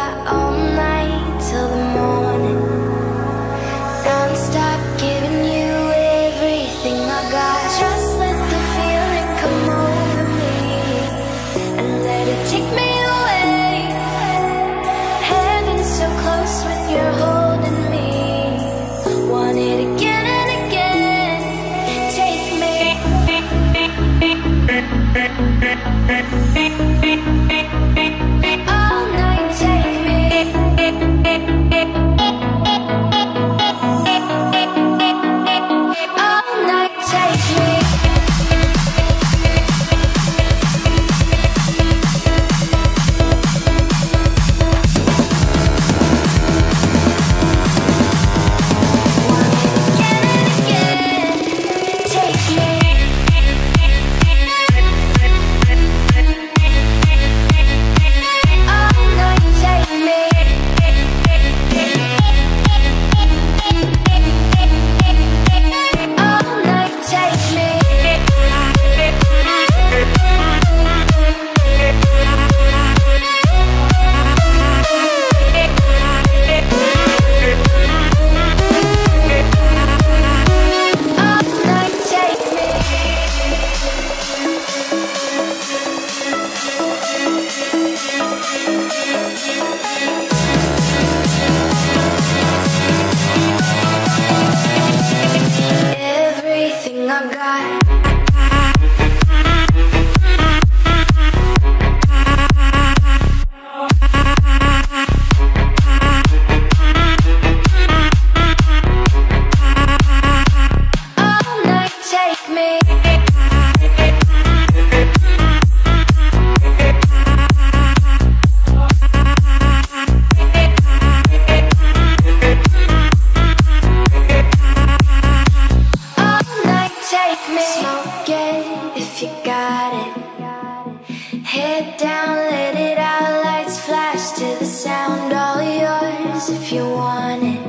I own take me. Smoke it if you got it. Head down, let it out. Lights flash to the sound. All yours if you want it.